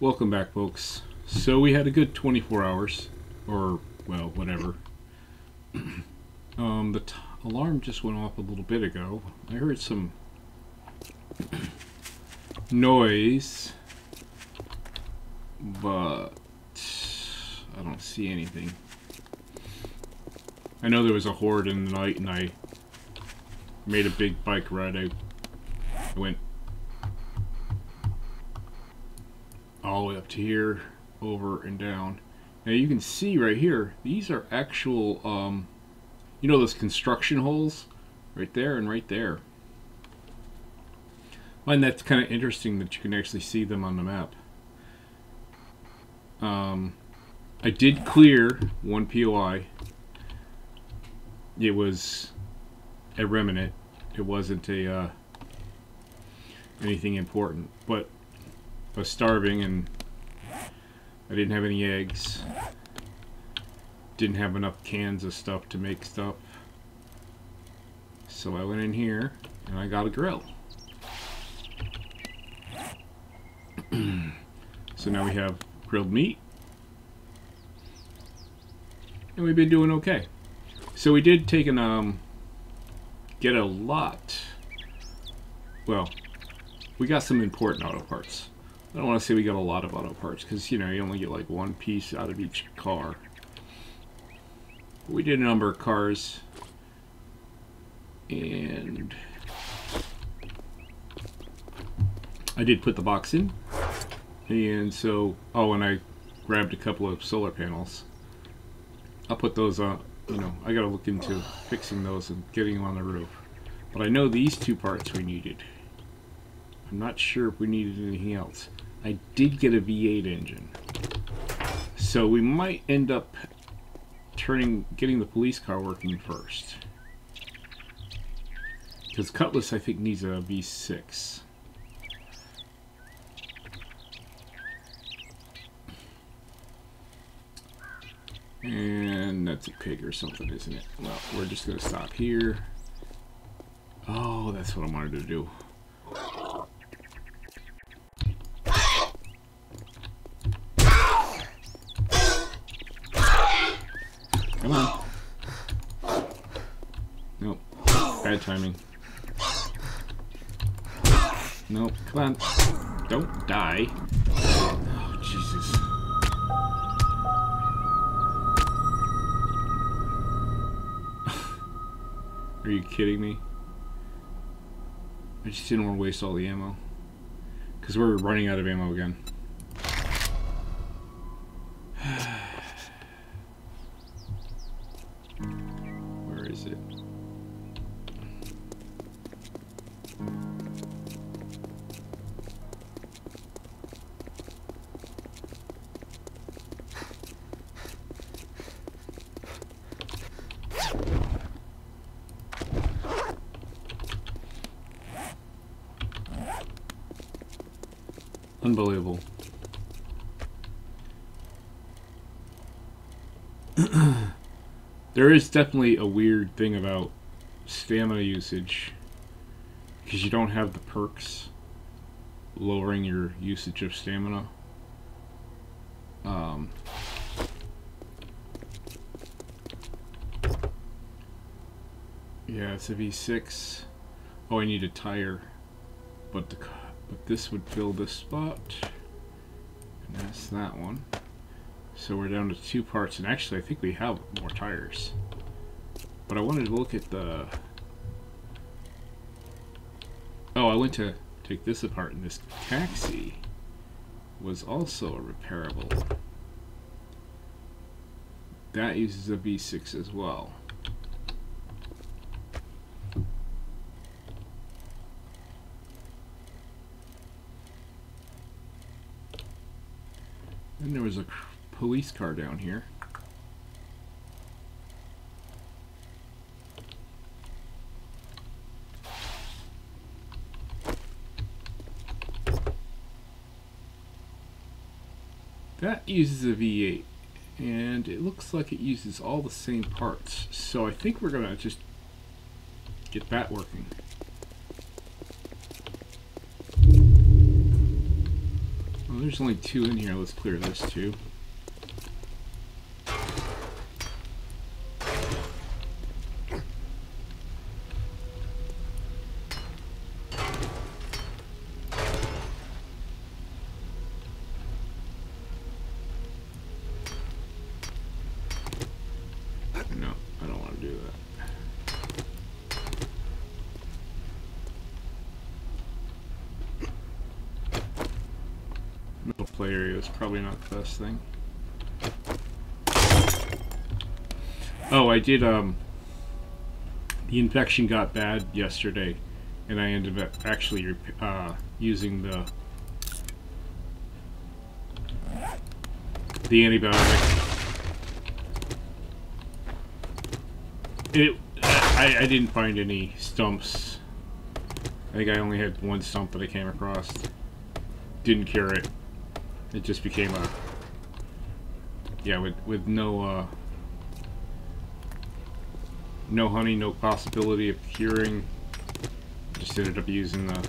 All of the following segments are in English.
Welcome back, folks. So we had a good 24 hours, or, well, whatever. um, the alarm just went off a little bit ago. I heard some noise, but I don't see anything. I know there was a horde in the night, and I made a big bike ride. I went all the way up to here, over and down. Now you can see right here, these are actual, um, you know those construction holes? Right there and right there. Find that's kind of interesting that you can actually see them on the map. Um, I did clear one POI. It was a remnant. It wasn't a uh, anything important, but I was starving and I didn't have any eggs. Didn't have enough cans of stuff to make stuff. So I went in here and I got a grill. so now we have grilled meat. And we've been doing okay. So we did take an um get a lot. Well, we got some important auto parts. I don't want to say we got a lot of auto parts because, you know, you only get like one piece out of each car. But we did a number of cars. And I did put the box in. And so, oh, and I grabbed a couple of solar panels. I'll put those on, you know, I gotta look into fixing those and getting them on the roof. But I know these two parts we needed. I'm not sure if we needed anything else. I did get a V8 engine. So we might end up turning, getting the police car working first. Because Cutlass, I think, needs a V6. And that's a pig or something, isn't it? Well, we're just going to stop here. Oh, that's what I wanted to do. Come on. Nope. Bad timing. Nope. Come on. Don't die. Oh, Jesus. Are you kidding me? I just didn't want to waste all the ammo. Because we're running out of ammo again. There is definitely a weird thing about stamina usage because you don't have the perks lowering your usage of stamina. Um, yeah, it's a V6. Oh, I need a tire, but the but this would fill this spot, and that's that one. So we're down to two parts, and actually I think we have more tires. But I wanted to look at the... Oh, I went to take this apart, and this taxi was also a repairable. That uses a V6 as well. And there was a police car down here. That uses a V8 and it looks like it uses all the same parts so I think we're gonna just get that working. Well, there's only two in here. Let's clear this too. No, I don't want to do that. Middle play area is best thing. Oh, I did, um, the infection got bad yesterday, and I ended up actually uh, using the the antibiotic. It, I, I didn't find any stumps. I think I only had one stump that I came across. Didn't cure it. It just became a yeah with with no uh, no honey, no possibility of curing. Just ended up using the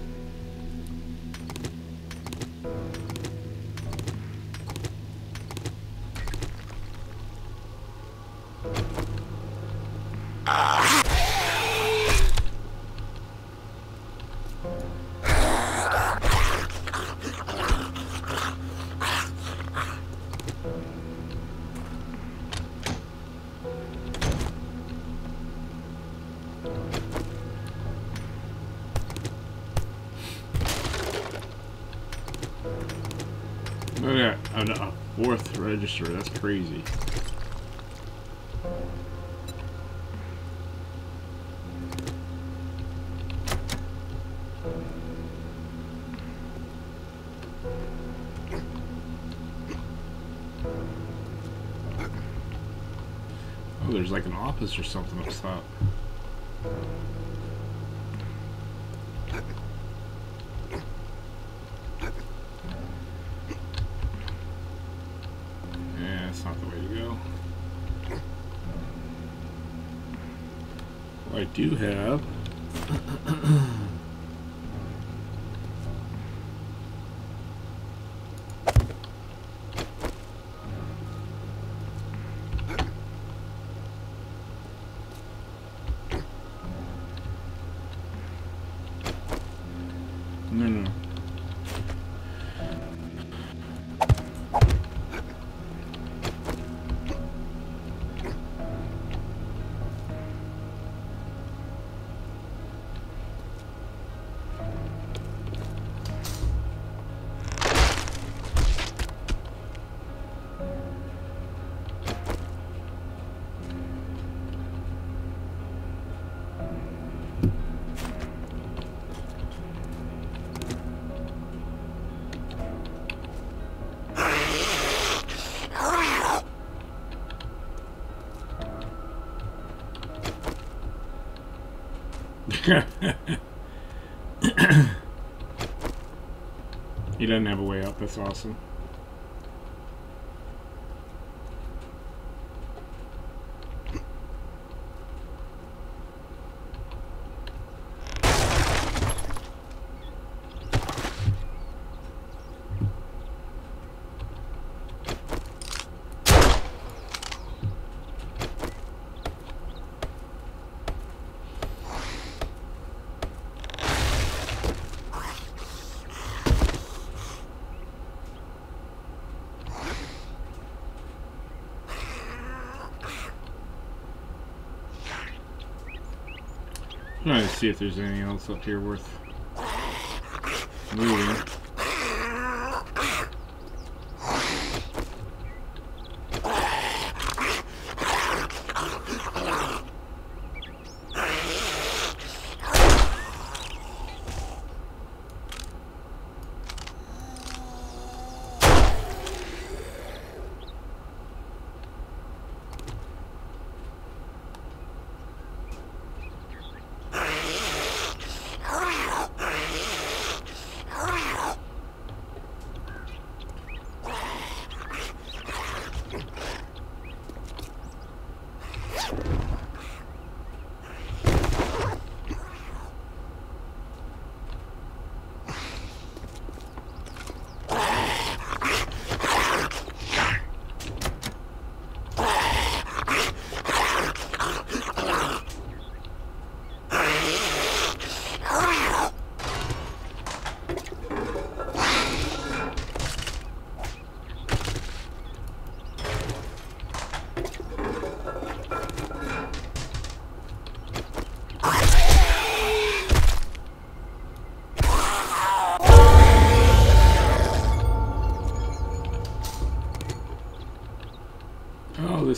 A, a fourth register. That's crazy. Oh, there's like an office or something up top. Yeah, that's not the way to go. Well, I do have. he doesn't have a way up. That's awesome. I'm trying to see if there's anything else up here worth moving.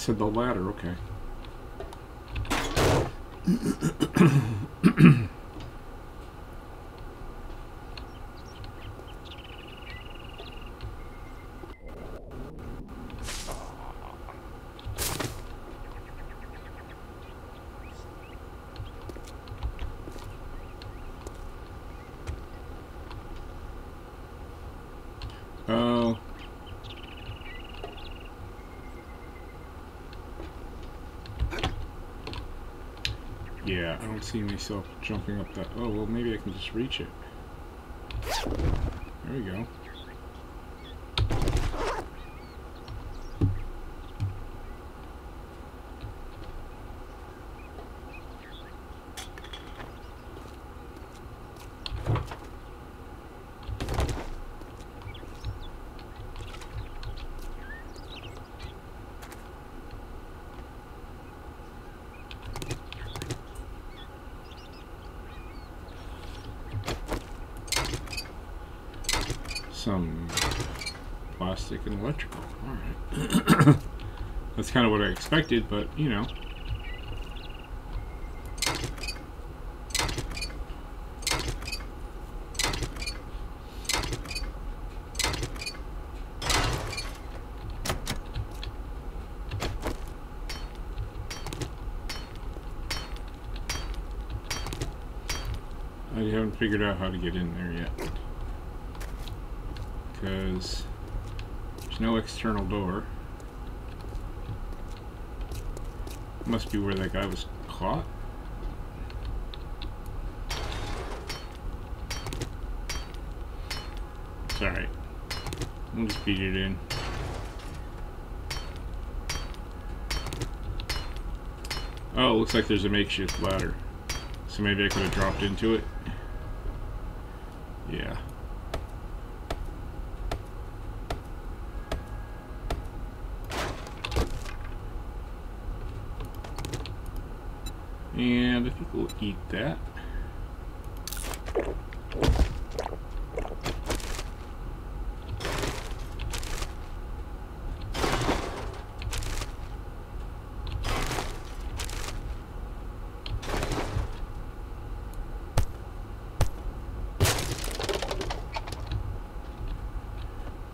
Said the ladder, okay. Oh. Yeah, see myself jumping up that. Oh, well, maybe I can just reach it. There we go. Some plastic and electrical. Alright. That's kind of what I expected, but, you know. I haven't figured out how to get in there yet. Because no external door. Must be where that guy was caught. It's alright. We'll just beat it in. Oh, looks like there's a makeshift ladder. So maybe I could have dropped into it. Yeah. Eat that.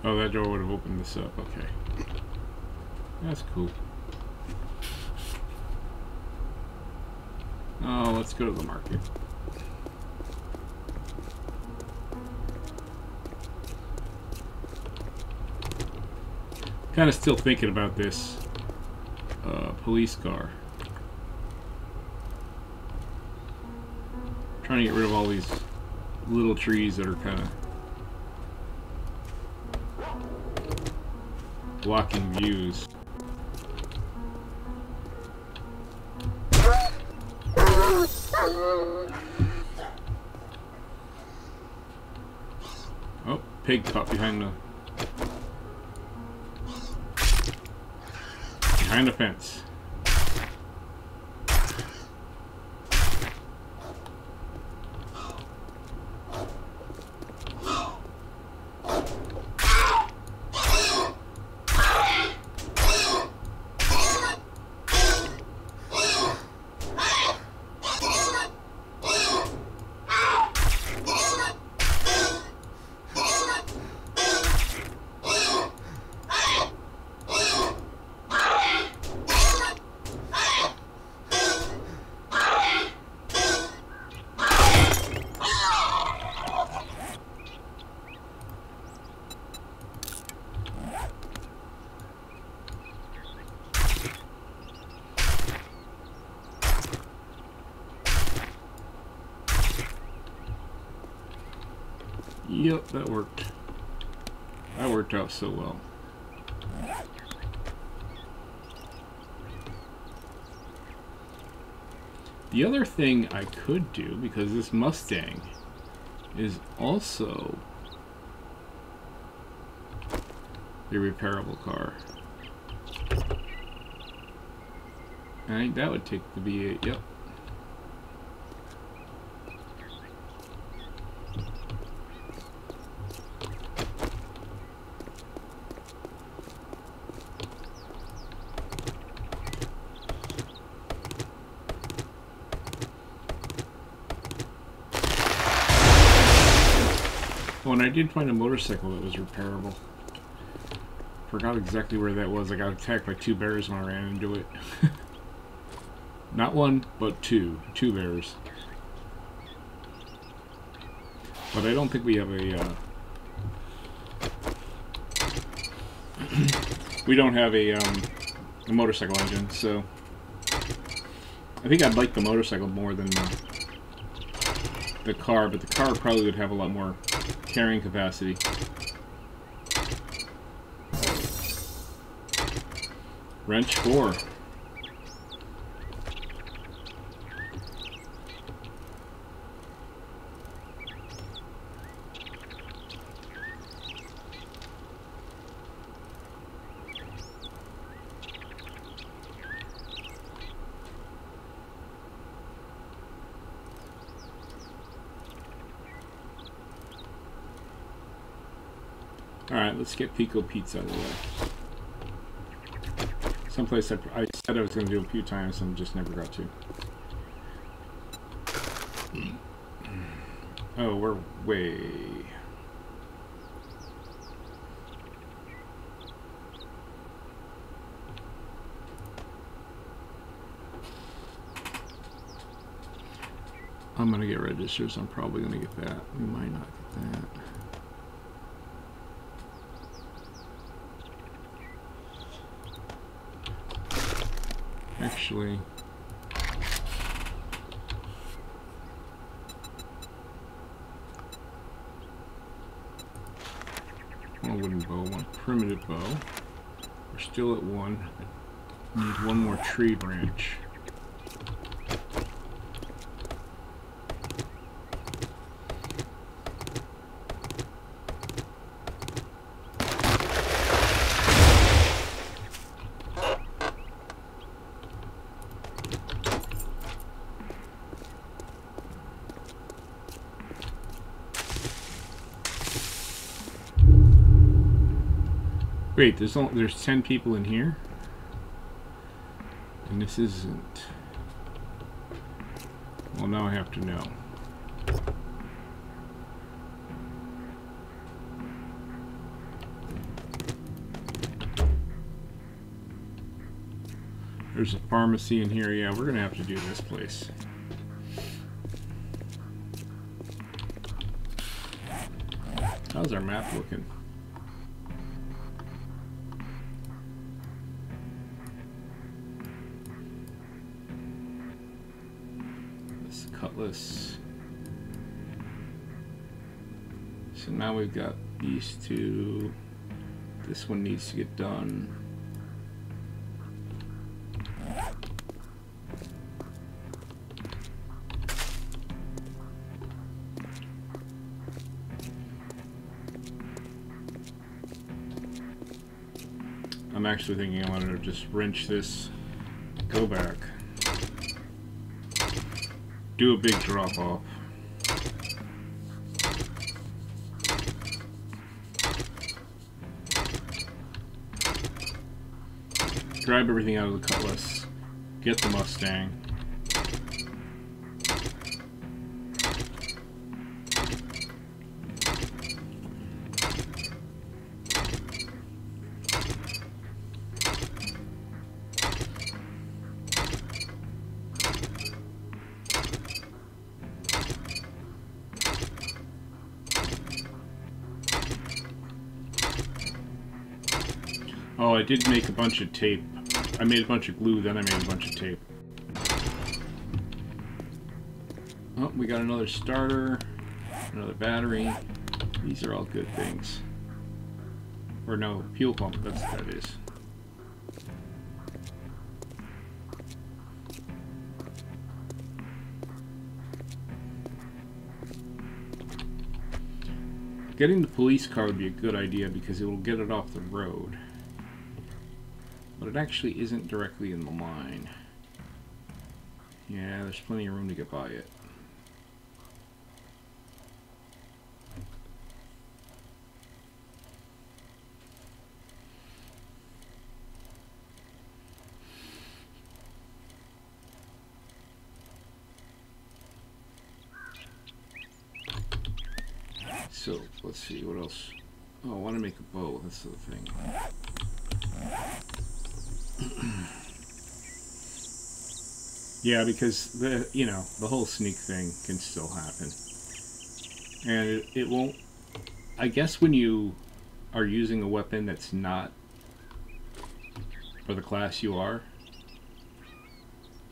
Oh, that door would have opened this up. Okay. That's cool. Oh, let's go to the market. Kind of still thinking about this uh, police car. Trying to get rid of all these little trees that are kind of blocking views. Pig caught behind the behind the fence. Yep, that worked. That worked out so well. The other thing I could do, because this Mustang is also a repairable car. I think that would take the V8, yep. When I did find a motorcycle that was repairable. Forgot exactly where that was. I got attacked by two bears when I ran into it. Not one, but two. Two bears. But I don't think we have a... Uh, we don't have a, um, a motorcycle engine, so... I think I'd like the motorcycle more than the, the car, but the car probably would have a lot more carrying capacity. Wrench 4. Alright, let's get Pico Pizza out of the way. Someplace I, I said I was going to do a few times and just never got to. Oh, we're way... I'm going to get registers. I'm probably going to get that. We might not get that. Actually one wooden bow, one primitive bow. We're still at one. I Need one more tree branch. Wait, there's only, there's 10 people in here? And this isn't... Well, now I have to know. There's a pharmacy in here. Yeah, we're going to have to do this place. How's our map looking? So now we've got these two. This one needs to get done. I'm actually thinking I wanted to just wrench this, go back do a big drop off. Grab everything out of the cutlass. Get the Mustang. Did make a bunch of tape. I made a bunch of glue, then I made a bunch of tape. Oh, we got another starter, another battery. These are all good things. Or no, fuel pump, that's what that is. Getting the police car would be a good idea because it will get it off the road. It actually isn't directly in the line. Yeah, there's plenty of room to get by it. So, let's see, what else? Oh, I want to make a bow, that's the thing. Yeah, because the, you know, the whole sneak thing can still happen. And it, it won't, I guess when you are using a weapon that's not for the class you are,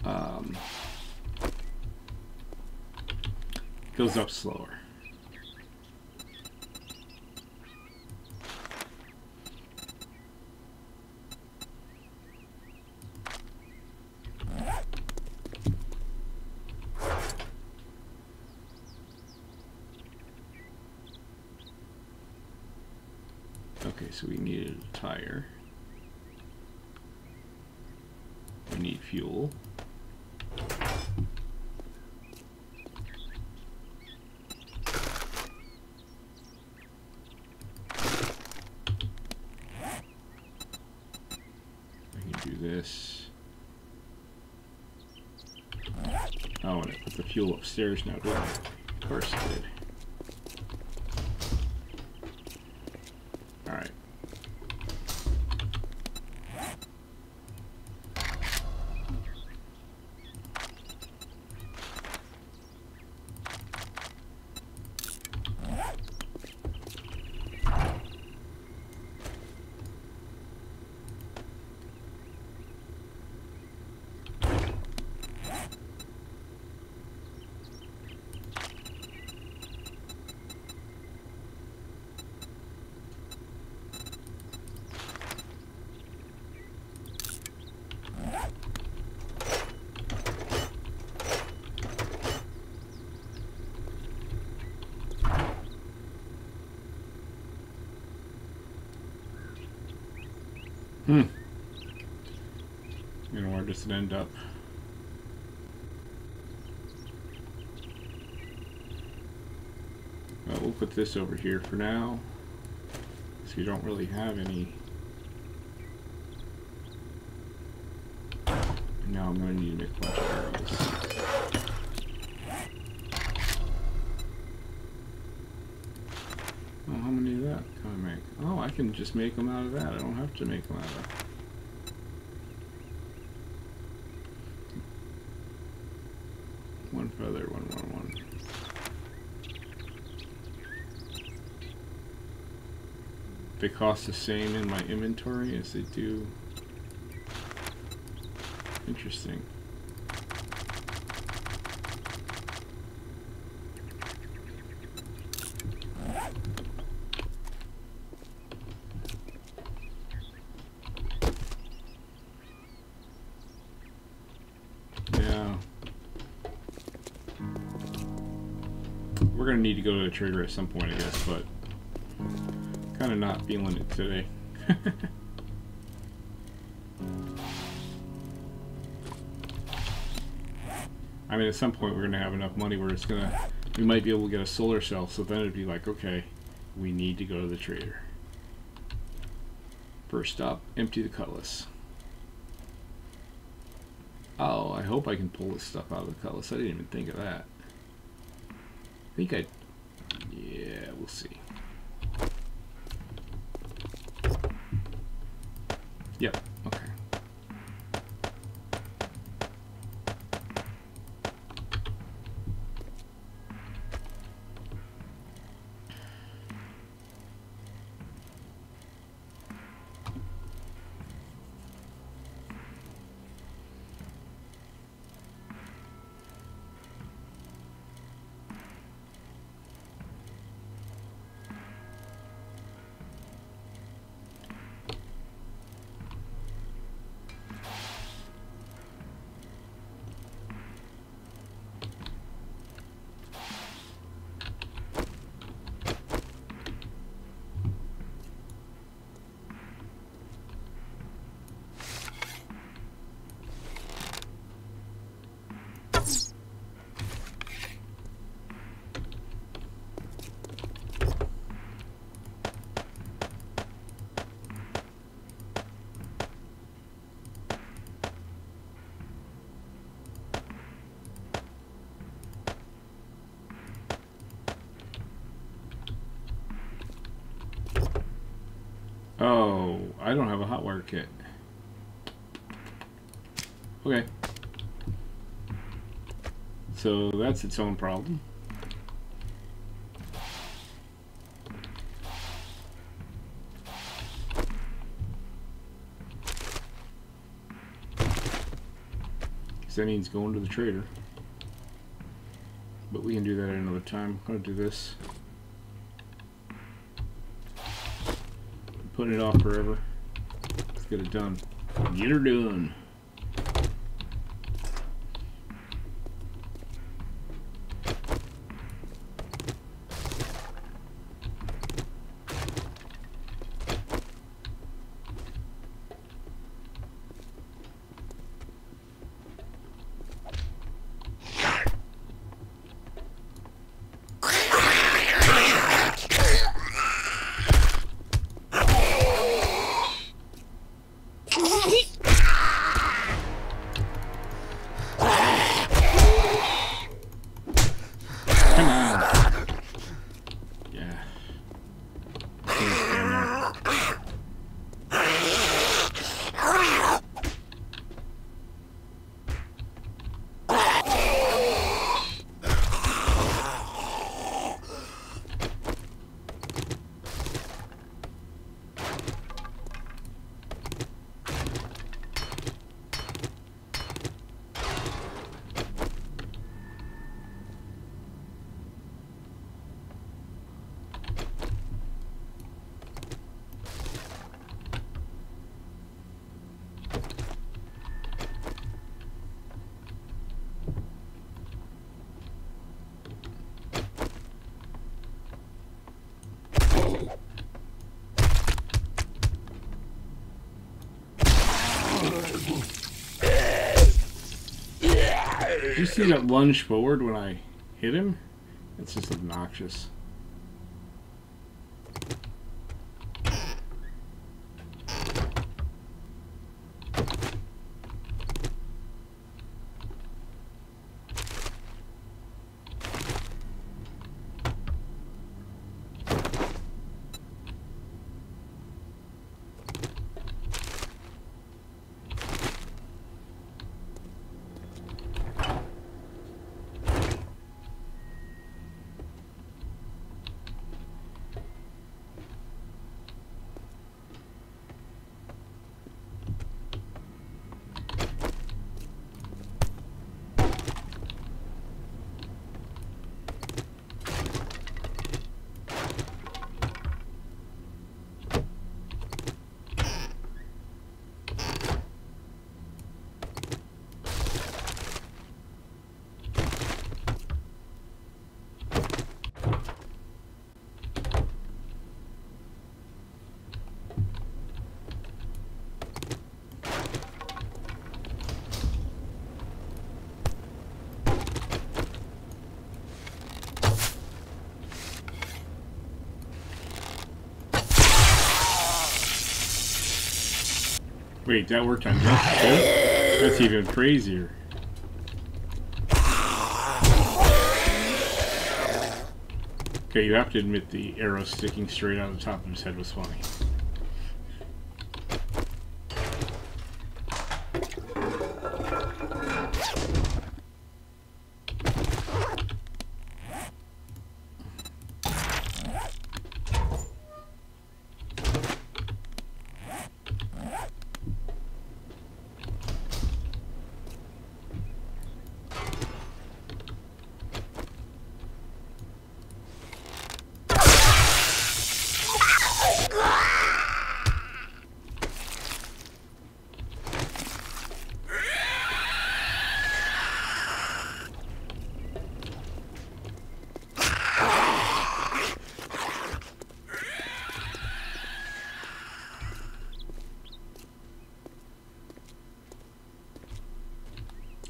um, goes up slower. Okay, so we needed a tire. We need fuel. I can do this. Oh, and it put the fuel I can do this. Oh, I want to put the fuel upstairs now, didn't? Of course it did. Alright. Hmm. It end up? Well, we'll put this over here for now. So you don't really have any... Now I'm going to need to make bunch of arrows. Oh, how many of that can I make? Oh, I can just make them out of that. I don't have to make them out of One feather, one, one, one. They cost the same in my inventory as they do. Interesting. Yeah. We're gonna need to go to the trigger at some point, I guess, but of not feeling it today. I mean, at some point we're gonna have enough money where it's gonna, we might be able to get a solar cell. So then it'd be like, okay, we need to go to the trader. First stop, empty the cutlass. Oh, I hope I can pull this stuff out of the cutlass. I didn't even think of that. I think I... Yeah, we'll see. Yep, Oh, I don't have a hot wire kit. Okay. So that's its own problem. that means going to the trader. But we can do that another time. I'm going to do this. Put it off forever. Let's get it done. Get her done. You see that lunge forward when I hit him? It's just obnoxious. Wait, that worked on Justice too? That's even crazier. Okay, you have to admit the arrow sticking straight out of the top of his head was funny.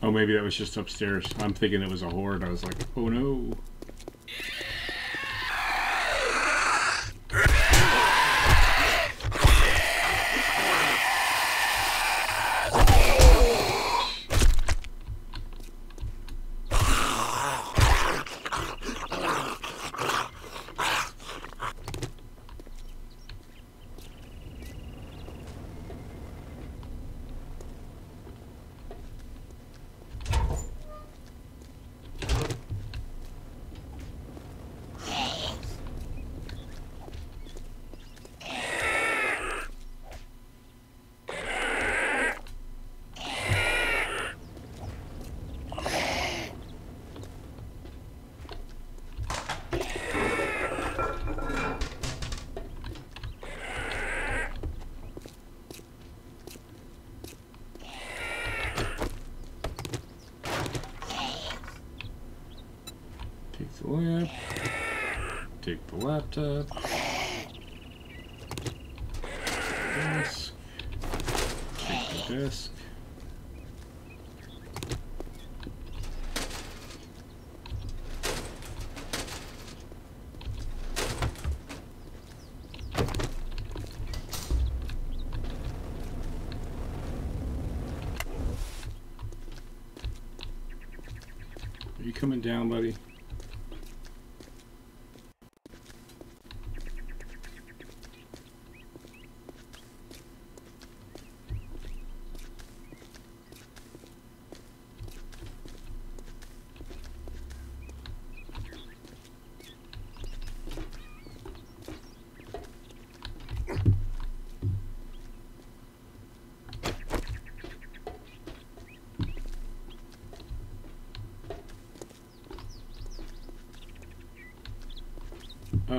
Oh, maybe that was just upstairs. I'm thinking it was a horde. I was like, oh no. Take the lamp. Take the laptop. Desk. Take the desk.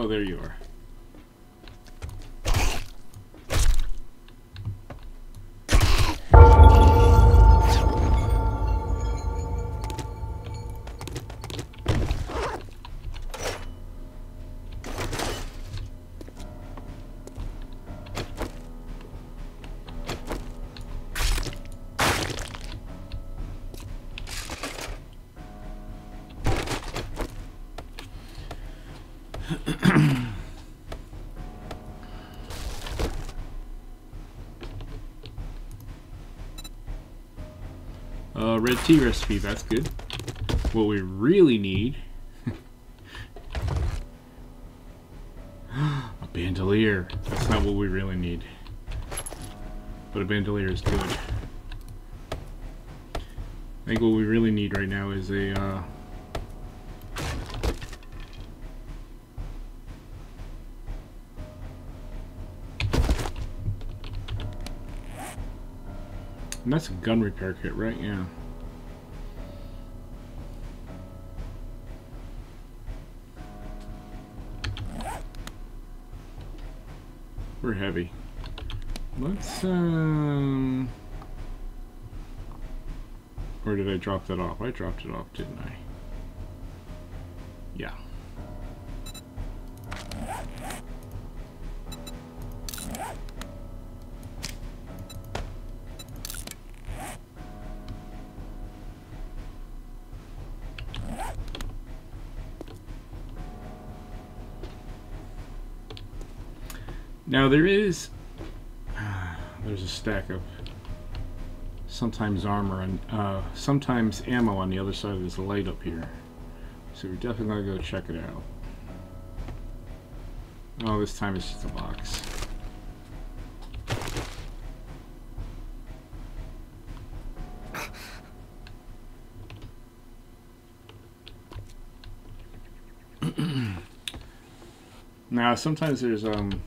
There you are. Uh, red tea recipe, that's good. What we really need... a bandolier. That's not what we really need. But a bandolier is good. I think what we really need right now is a... Uh, And that's a gun repair kit, right? Yeah. We're heavy. Let's, um... Or did I drop that off? I dropped it off, didn't I? Yeah. Now there is, there's a stack of sometimes armor and uh, sometimes ammo on the other side of this light up here. So we're definitely gonna go check it out. Oh, this time it's just a box. now sometimes there's um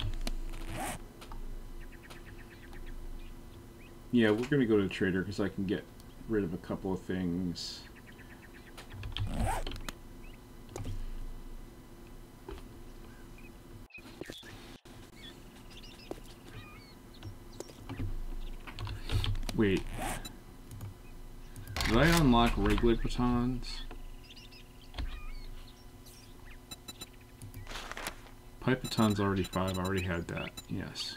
Yeah, we're gonna go to the trader because I can get rid of a couple of things. Wait. Did I unlock regular batons? Pipe baton's already five, I already had that, yes.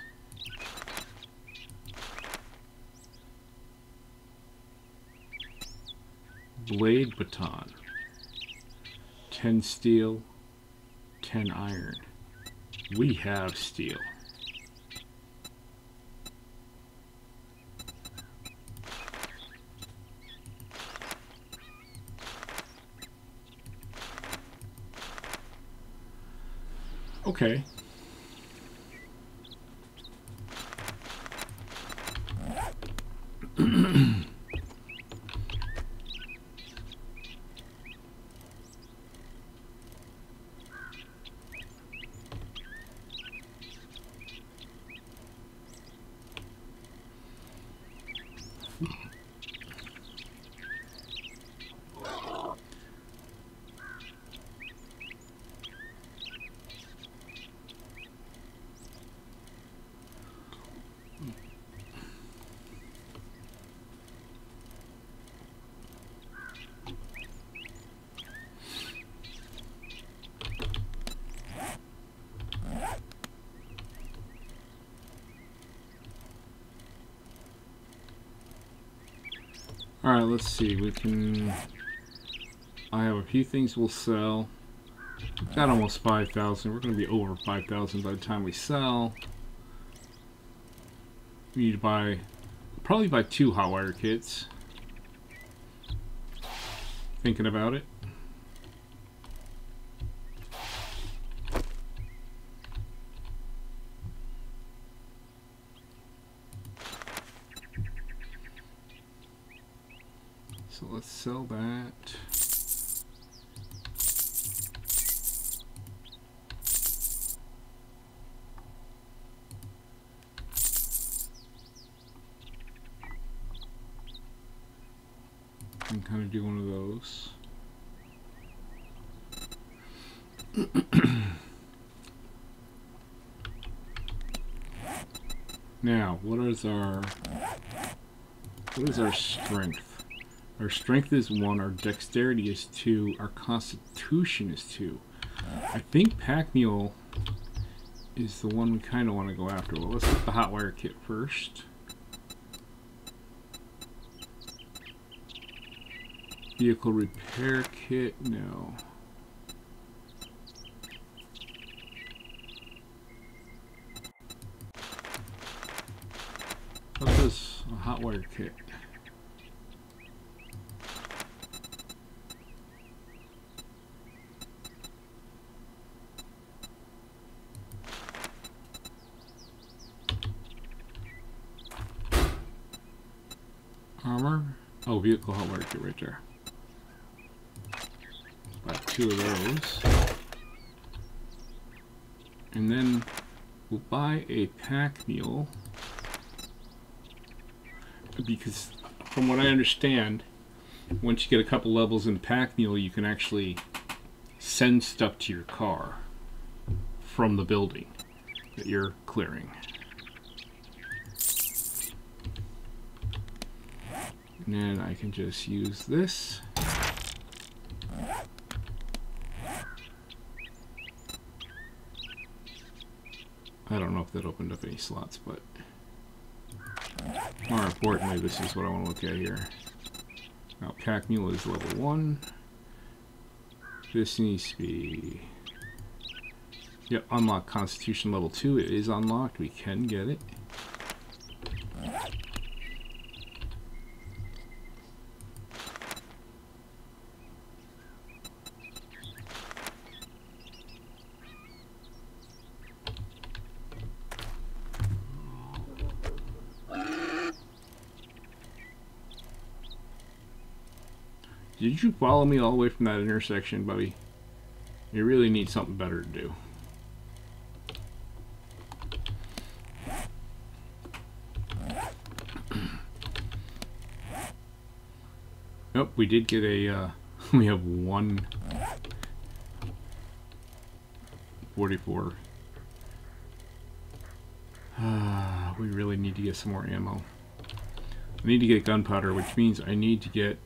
Blade baton. 10 steel, 10 iron. We have steel. Okay. Alright, let's see. We can... I have a few things we'll sell. Got almost 5,000. We're going to be over 5,000 by the time we sell. We need to buy... Probably buy two hot wire kits. Thinking about it. So let's sell that. And kind of do one of those. now, what is our what is our strength? Our strength is 1, our dexterity is 2, our constitution is 2. I think pack mule is the one we kind of want to go after. Well, let's get the hot wire kit first. Vehicle repair kit, no. What does a hot wire kit? Armor? Oh, vehicle hot wire kit right there. Buy two of those. And then we'll buy a pack mule because from what I understand, once you get a couple levels in the pack mule, you can actually send stuff to your car from the building that you're clearing. And then I can just use this. I don't know if that opened up any slots, but more importantly, this is what I want to look at here. Now, Pack Mule is level 1. This needs to be... Yep, unlock Constitution level 2. It is unlocked. We can get it. Did you follow me all the way from that intersection, buddy? You really need something better to do. Nope, we did get a, uh, we have one 44. Uh, we really need to get some more ammo. I need to get gunpowder, which means I need to get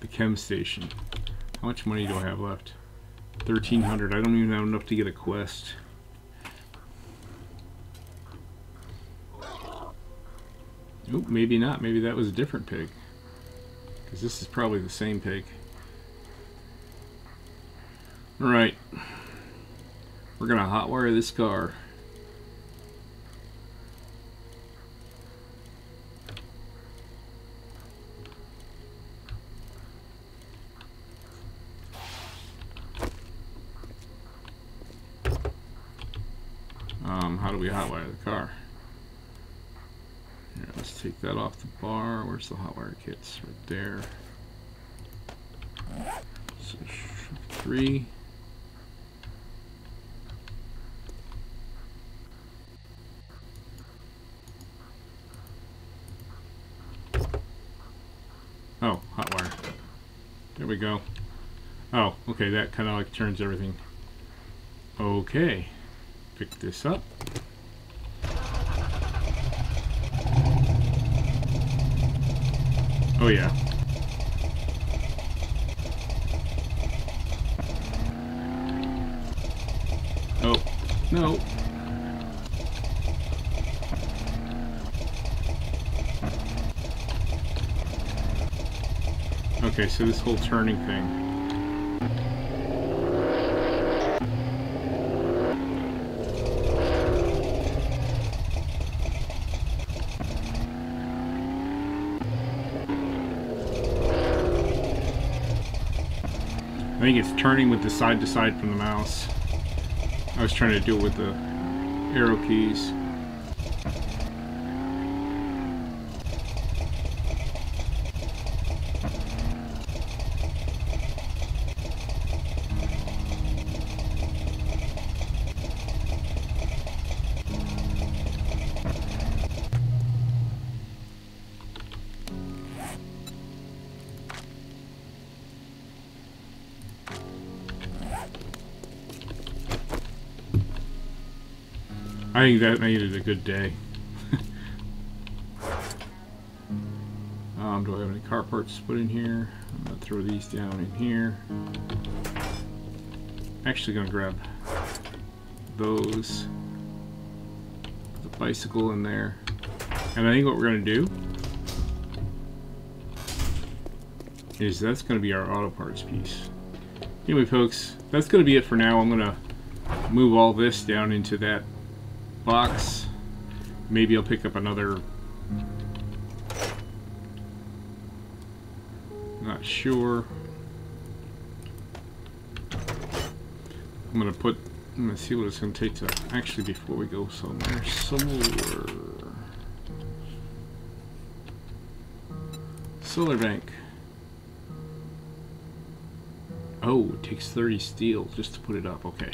the chem station. How much money do I have left? 1300 I don't even have enough to get a quest. Oh, maybe not. Maybe that was a different pig. Because this is probably the same pig. Alright. We're going to hotwire this car. Um, how do we hotwire the car? Let's take that off the bar. Where's the hotwire kits? Right there. So, three. Oh, hotwire. There we go. Oh, okay, that kind of like turns everything. Okay pick this up. Oh yeah. Oh. No. Okay, so this whole turning thing. Think it's turning with the side to side from the mouse. I was trying to do it with the arrow keys. I think that made it a good day. um, do I have any car parts to put in here? I'm going to throw these down in here. Actually going to grab those. Put The bicycle in there. And I think what we're going to do is that's going to be our auto parts piece. Anyway, folks, that's going to be it for now. I'm going to move all this down into that box. Maybe I'll pick up another. Not sure. I'm gonna put. I'm gonna see what it's gonna take to actually before we go somewhere. Solar. Solar bank. Oh, it takes 30 steel just to put it up. Okay.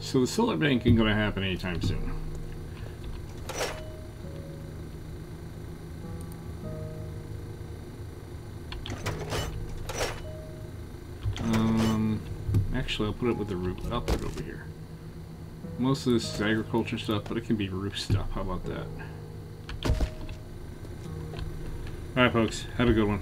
So the solar bank ain't gonna happen anytime soon. Actually, I'll put it with the roof. I'll put it over here. Most of this is agriculture stuff, but it can be roof stuff. How about that? Alright, folks. Have a good one.